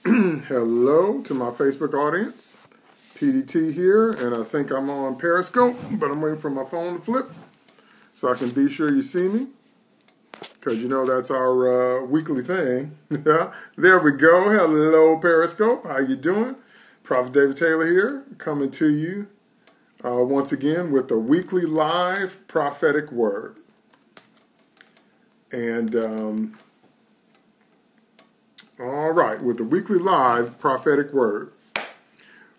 Hello to my Facebook audience. PDT here, and I think I'm on Periscope, but I'm waiting for my phone to flip so I can be sure you see me. Because you know that's our uh, weekly thing. there we go. Hello, Periscope. How you doing? Prophet David Taylor here, coming to you uh, once again with a weekly live prophetic word. And um, all right, with the weekly live prophetic word.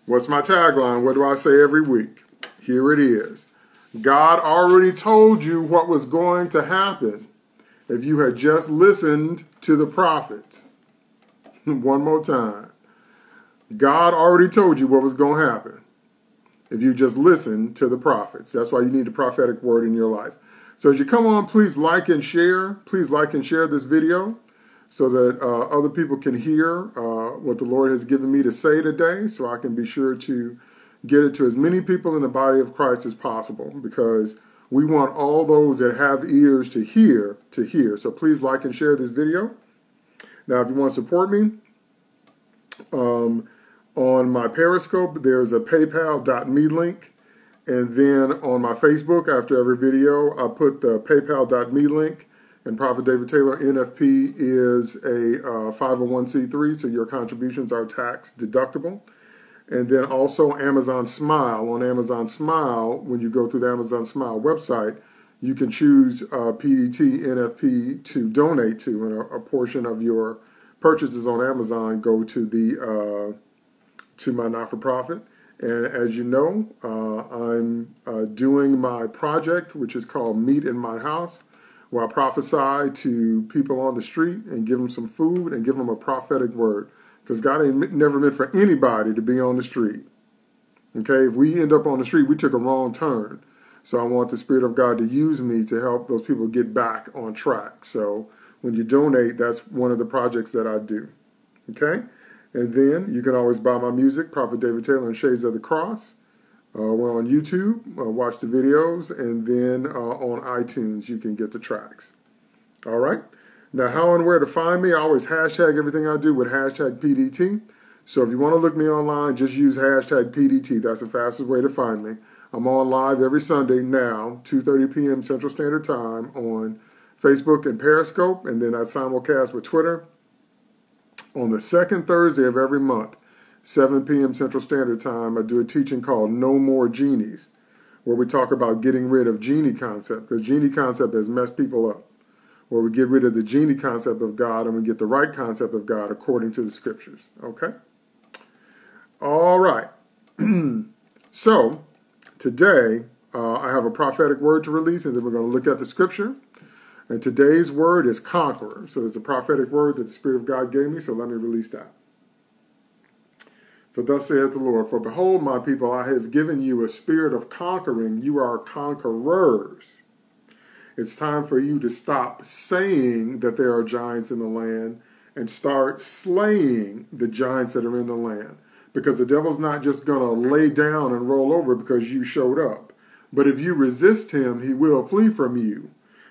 What's my tagline? What do I say every week? Here it is. God already told you what was going to happen if you had just listened to the prophets. One more time. God already told you what was going to happen if you just listened to the prophets. That's why you need a prophetic word in your life. So as you come on, please like and share. Please like and share this video so that uh, other people can hear uh, what the Lord has given me to say today, so I can be sure to get it to as many people in the body of Christ as possible, because we want all those that have ears to hear to hear. So please like and share this video. Now, if you want to support me, um, on my Periscope, there's a paypal.me link. And then on my Facebook, after every video, I put the paypal.me link and Prophet David Taylor NFP is a uh, 501c3, so your contributions are tax deductible. And then also Amazon Smile. On Amazon Smile, when you go through the Amazon Smile website, you can choose uh, PDT NFP to donate to, and a, a, portion of your purchases on Amazon go to the uh, to my not-for-profit. And as you know, uh, I'm uh, doing my project, which is called Meat in My House where I prophesy to people on the street and give them some food and give them a prophetic word. Because God ain't never meant for anybody to be on the street. Okay, if we end up on the street, we took a wrong turn. So I want the Spirit of God to use me to help those people get back on track. So when you donate, that's one of the projects that I do. Okay? And then you can always buy my music, Prophet David Taylor and Shades of the Cross. Uh, we're on YouTube, uh, watch the videos, and then uh, on iTunes you can get the tracks. All right. Now, how and where to find me? I always hashtag everything I do with hashtag PDT. So if you want to look me online, just use hashtag PDT. That's the fastest way to find me. I'm on live every Sunday now, 2.30 p.m. Central Standard Time on Facebook and Periscope, and then I simulcast with Twitter on the second Thursday of every month. 7 p.m. Central Standard Time, I do a teaching called No More Genies, where we talk about getting rid of genie concept, because genie concept has messed people up. Where we get rid of the genie concept of God and we get the right concept of God according to the scriptures. Okay? All right. so, today, uh, I have a prophetic word to release, and then we're going to look at the scripture. And today's word is conqueror. So, it's a prophetic word that the Spirit of God gave me, so let me release that. For thus saith the Lord, For behold, my people, I have given you a spirit of conquering. You are conquerors. It's time for you to stop saying that there are giants in the land and start slaying the giants that are in the land. Because the devil's not just going to lay down and roll over because you showed up. But if you resist him, he will flee from you.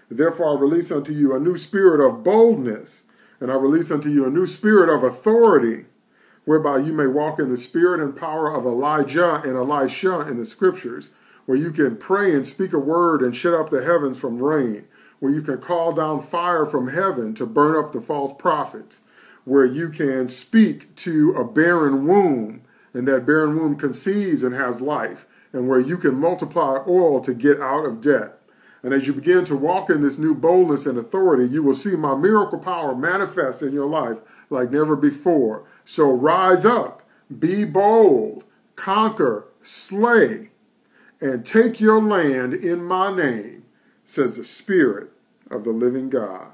Therefore, I release unto you a new spirit of boldness, and I release unto you a new spirit of authority whereby you may walk in the spirit and power of Elijah and Elisha in the scriptures, where you can pray and speak a word and shut up the heavens from rain, where you can call down fire from heaven to burn up the false prophets, where you can speak to a barren womb and that barren womb conceives and has life, and where you can multiply oil to get out of debt. And as you begin to walk in this new boldness and authority, you will see my miracle power manifest in your life like never before. So rise up, be bold, conquer, slay, and take your land in my name, says the Spirit of the living God.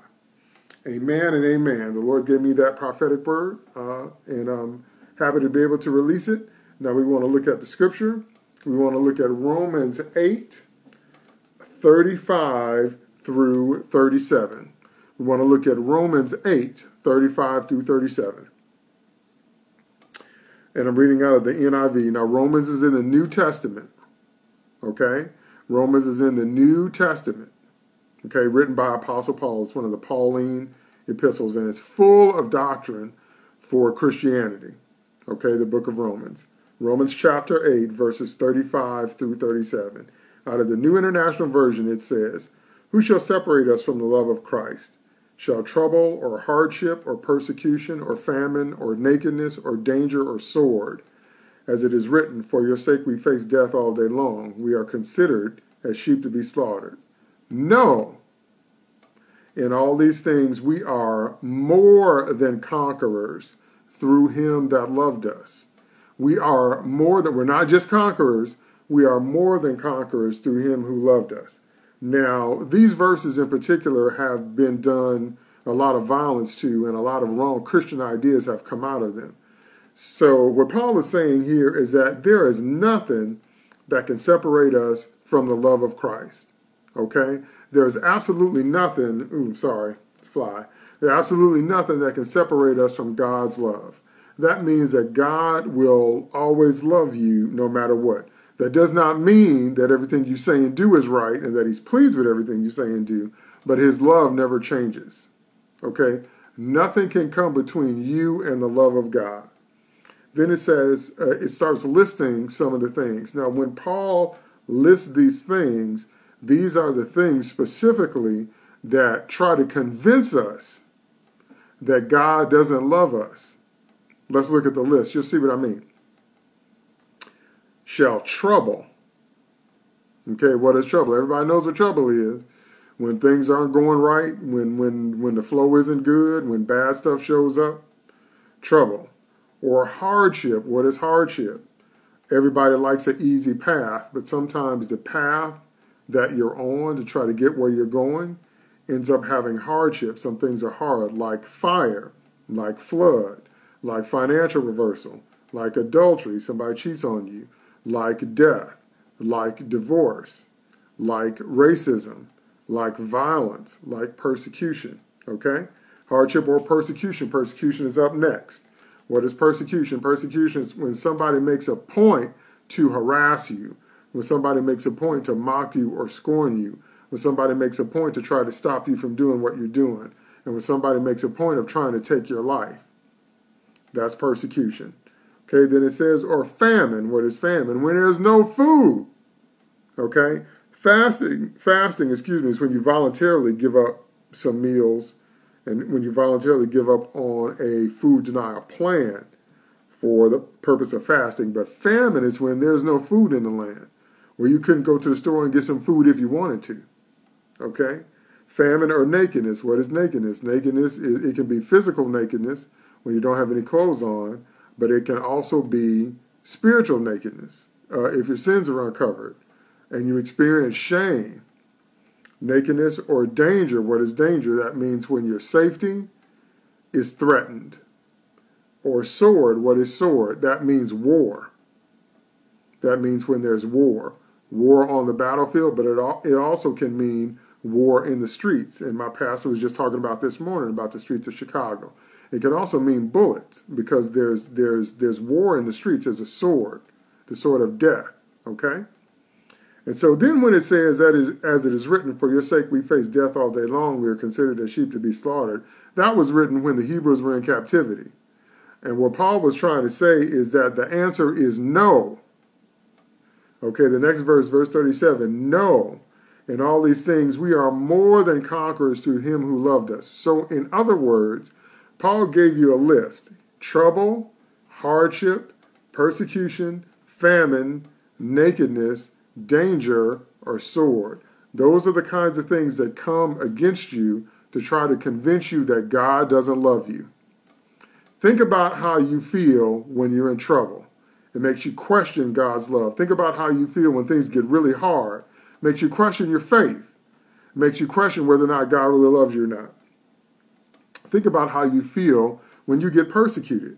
Amen and amen. The Lord gave me that prophetic word, uh, and I'm happy to be able to release it. Now we want to look at the scripture. We want to look at Romans 8, 35 through 37. We want to look at Romans 8, 35 through 37. And I'm reading out of the NIV. Now, Romans is in the New Testament. Okay? Romans is in the New Testament. Okay? Written by Apostle Paul. It's one of the Pauline epistles, and it's full of doctrine, for Christianity. Okay, the book of Romans. Romans chapter 8, verses 35 through 37. Out of the New International Version, it says, Who shall separate us from the love of Christ? Shall trouble or hardship or persecution or famine or nakedness or danger or sword? As it is written, For your sake we face death all day long. We are considered as sheep to be slaughtered. No! In all these things we are more than conquerors through him that loved us. We are more than, we're not just conquerors, we are more than conquerors through him who loved us. Now, these verses in particular have been done a lot of violence to, and a lot of wrong Christian ideas have come out of them. So, what Paul is saying here is that there is nothing that can separate us from the love of Christ. Okay? There's absolutely nothing, ooh, sorry, fly. There's absolutely nothing that can separate us from God's love. That means that God will always love you no matter what. That does not mean that everything you say and do is right and that he's pleased with everything you say and do, but his love never changes. Okay? Nothing can come between you and the love of God. Then it says, uh, it starts listing some of the things. Now, when Paul lists these things, these are the things specifically that try to convince us that God doesn't love us. Let's look at the list. You'll see what I mean shall trouble. Okay, what is trouble? Everybody knows what trouble is. When things aren't going right, when when when the flow isn't good, when bad stuff shows up, trouble. Or hardship. What is hardship? Everybody likes an easy path, but sometimes the path that you're on to try to get where you're going ends up having hardship. Some things are hard, like fire, like flood, like financial reversal, like adultery, somebody cheats on you, like death, like divorce, like racism, like violence, like persecution. Okay? Hardship or persecution. Persecution is up next. What is persecution? Persecution is when somebody makes a point to harass you, when somebody makes a point to mock you or scorn you, when somebody makes a point to try to stop you from doing what you're doing, and when somebody makes a point of trying to take your life. That's persecution. Okay, then it says, or famine. What is famine? When there's no food. Okay, fasting, fasting, excuse me, is when you voluntarily give up some meals and when you voluntarily give up on a food denial plan for the purpose of fasting. But famine is when there's no food in the land, where you couldn't go to the store and get some food if you wanted to. Okay? Famine or nakedness. What is nakedness? Nakedness, it can be physical nakedness when you don't have any clothes on but it can also be spiritual nakedness. Uh, if your sins are uncovered and you experience shame, nakedness, or danger, what is danger? That means when your safety is threatened. Or sword, what is sword? That means war. That means when there's war. War on the battlefield, but it, it also can mean war in the streets. And my pastor was just talking about this morning about the streets of Chicago. It can also mean bullets because there's there's there's war in the streets. There's a sword, the sword of death. Okay. And so then when it says that is as it is written, for your sake we face death all day long, we are considered as sheep to be slaughtered. That was written when the Hebrews were in captivity. And what Paul was trying to say is that the answer is no. Okay, the next verse, verse 37, no. In all these things we are more than conquerors through him who loved us. So in other words, Paul gave you a list trouble, hardship, persecution, famine, nakedness, danger, or sword. Those are the kinds of things that come against you to try to convince you that God doesn't love you. Think about how you feel when you're in trouble. It makes you question God's love. Think about how you feel when things get really hard. It makes you question your faith. It makes you question whether or not God really loves you or not. Think about how you feel when you get persecuted.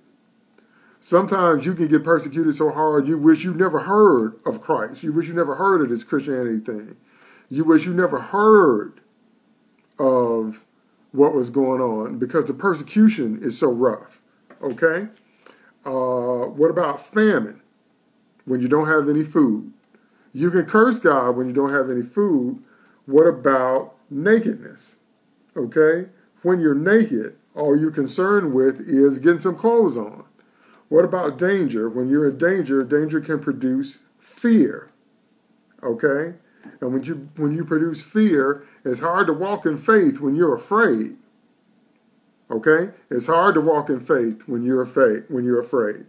Sometimes you can get persecuted so hard you wish you never heard of Christ. You wish you never heard of this Christianity thing. You wish you never heard of what was going on because the persecution is so rough. Okay? Uh, what about famine? When you don't have any food. You can curse God when you don't have any food. What about nakedness? Okay? When you're naked, all you're concerned with is getting some clothes on. What about danger? When you're in danger, danger can produce fear. Okay? And when you when you produce fear, it's hard to walk in faith when you're afraid. Okay? It's hard to walk in faith when you're afraid when you're afraid.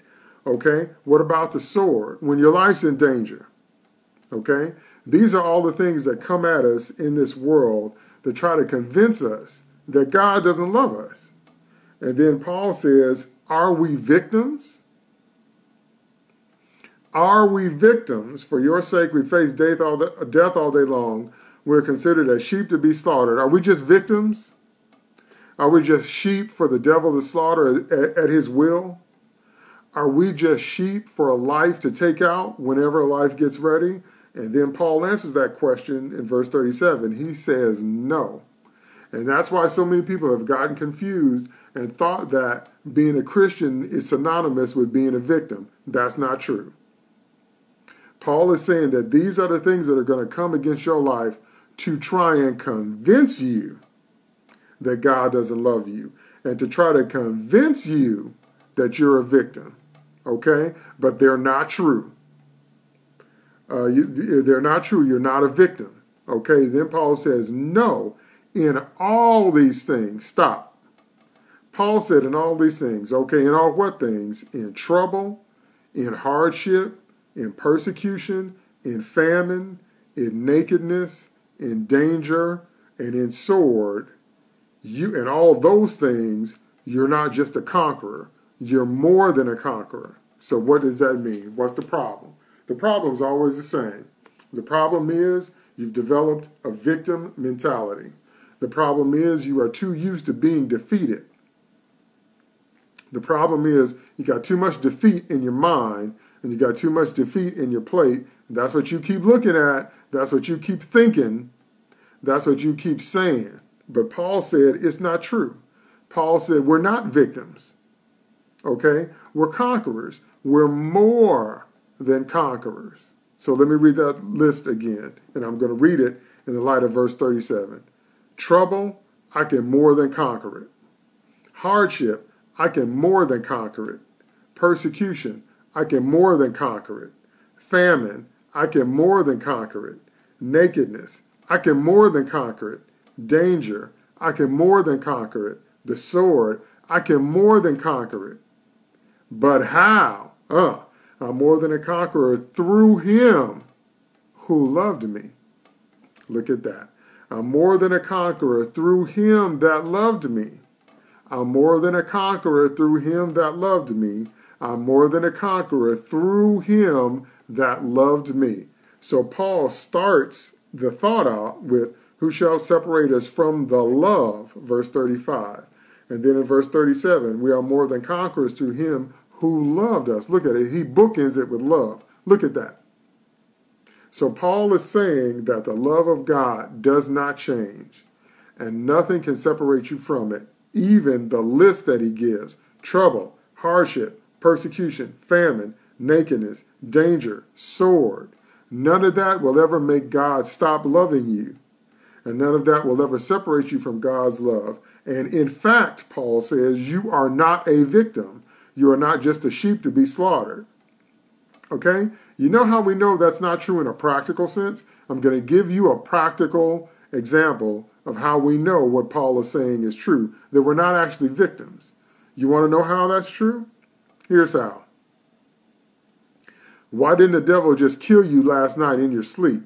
Okay? What about the sword? When your life's in danger. Okay? These are all the things that come at us in this world to try to convince us that God doesn't love us. And then Paul says, Are we victims? Are we victims? For your sake, we face death all, the, death all day long. We're considered as sheep to be slaughtered. Are we just victims? Are we just sheep for the devil to slaughter at, at his will? Are we just sheep for a life to take out whenever a life gets ready? And then Paul answers that question in verse 37. He says no. And that's why so many people have gotten confused and thought that being a Christian is synonymous with being a victim. That's not true. Paul is saying that these are the things that are going to come against your life to try and convince you that God doesn't love you and to try to convince you that you're a victim. Okay? But they're not true. Uh, you, they're not true. You're not a victim. Okay? Then Paul says, no, in all these things, stop. Paul said, in all these things, okay, in all what things? In trouble, in hardship, in persecution, in famine, in nakedness, in danger, and in sword, you and all those things, you're not just a conqueror, you're more than a conqueror. So what does that mean? What's the problem? The problem is always the same. The problem is you've developed a victim mentality. The problem is you are too used to being defeated. The problem is you got too much defeat in your mind and you got too much defeat in your plate. That's what you keep looking at. That's what you keep thinking. That's what you keep saying. But Paul said it's not true. Paul said we're not victims. Okay? We're conquerors. We're more than conquerors. So let me read that list again. And I'm going to read it in the light of verse 37. Trouble, I can more than conquer it. Hardship, I can more than conquer it. Persecution, I can more than conquer it. Famine, I can more than conquer it. Nakedness, I can more than conquer it. Danger, I can more than conquer it. The sword, I can more than conquer it. But how? Uh, I'm more than a conqueror through him who loved me. Look at that. I'm more than a conqueror through him that loved me. I'm more than a conqueror through him that loved me. I'm more than a conqueror through him that loved me. So Paul starts the thought out with, Who shall separate us from the love? Verse 35. And then in verse 37, we are more than conquerors through him who loved us. Look at it. He bookends it with love. Look at that. So Paul is saying that the love of God does not change, and nothing can separate you from it, even the list that he gives trouble, hardship, persecution, famine, nakedness, danger, sword. None of that will ever make God stop loving you. And none of that will ever separate you from God's love. And in fact, Paul says, you are not a victim. You are not just a sheep to be slaughtered. Okay? You know how we know that's not true in a practical sense? I'm going to give you a practical example of how we know what Paul is saying is true, that we're not actually victims. You want to know how that's true? Here's how. Why didn't the devil just kill you last night in your sleep?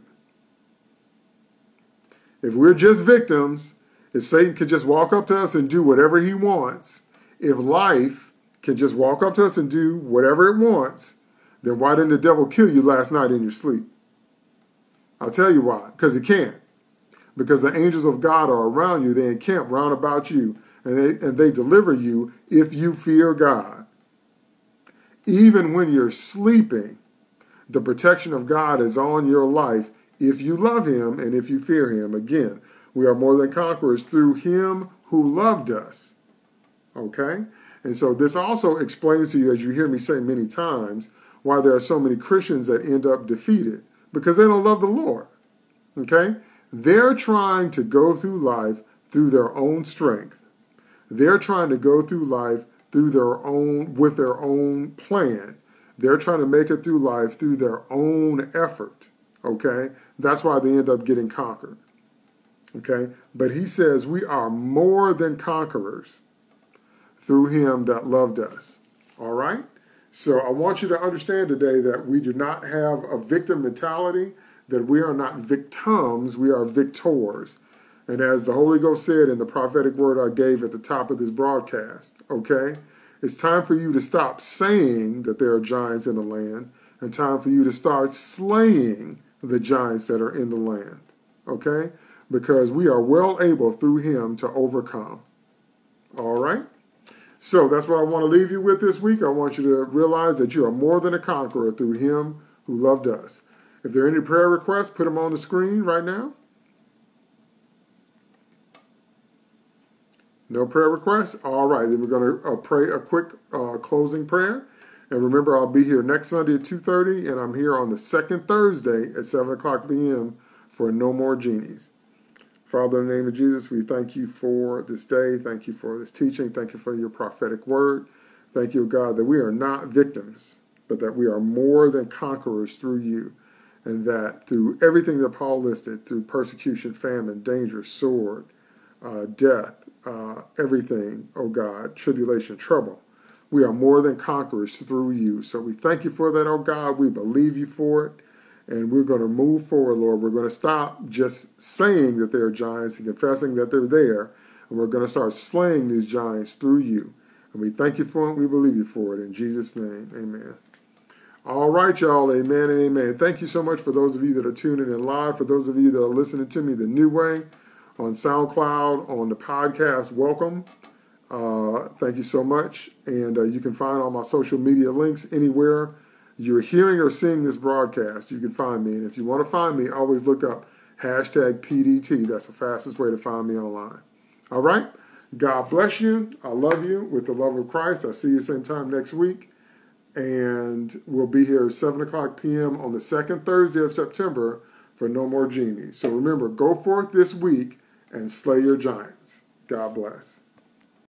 If we're just victims, if Satan could just walk up to us and do whatever he wants, if life can just walk up to us and do whatever it wants, then why didn't the devil kill you last night in your sleep? I'll tell you why. Because he can't. Because the angels of God are around you. They encamp round about you. And they, and they deliver you if you fear God even when you're sleeping, the protection of God is on your life if you love Him and if you fear Him. Again, we are more than conquerors through Him who loved us. Okay? And so this also explains to you, as you hear me say many times, why there are so many Christians that end up defeated because they don't love the Lord. Okay? They're trying to go through life through their own strength. They're trying to go through life through their own, with their own plan. They're trying to make it through life through their own effort. Okay? That's why they end up getting conquered. Okay? But he says we are more than conquerors through him that loved us. All right? So I want you to understand today that we do not have a victim mentality, that we are not victims, we are victors. And as the Holy Ghost said in the prophetic word I gave at the top of this broadcast, okay, it's time for you to stop saying that there are giants in the land and time for you to start slaying the giants that are in the land, okay? Because we are well able through him to overcome. All right? So that's what I want to leave you with this week. I want you to realize that you are more than a conqueror through him who loved us. If there are any prayer requests, put them on the screen right now. No prayer requests? All right, then we're going to uh, pray a quick uh, closing prayer. And remember, I'll be here next Sunday at 2.30, and I'm here on the second Thursday at 7 o'clock p.m. for No More Genies. Father, in the name of Jesus, we thank you for this day. Thank you for this teaching. Thank you for your prophetic word. Thank you, God, that we are not victims, but that we are more than conquerors through you. And that through everything that Paul listed, through persecution, famine, danger, sword, uh, death, uh, everything, oh God, tribulation, trouble. We are more than conquerors through you. So we thank you for that, oh God. We believe you for it. And we're going to move forward, Lord. We're going to stop just saying that they're giants and confessing that they're there. And we're going to start slaying these giants through you. And we thank you for it. We believe you for it. In Jesus' name, amen. All right, y'all. Amen and amen. Thank you so much for those of you that are tuning in live. For those of you that are listening to me the new way on SoundCloud, on the podcast, welcome. Uh, thank you so much. And uh, you can find all my social media links anywhere you're hearing or seeing this broadcast. You can find me. And if you want to find me, always look up hashtag PDT. That's the fastest way to find me online. All right? God bless you. I love you with the love of Christ. I'll see you same time next week. And we'll be here 7 o'clock p.m. on the second Thursday of September for No More Genies. So remember, go forth this week and slay your giants. God bless.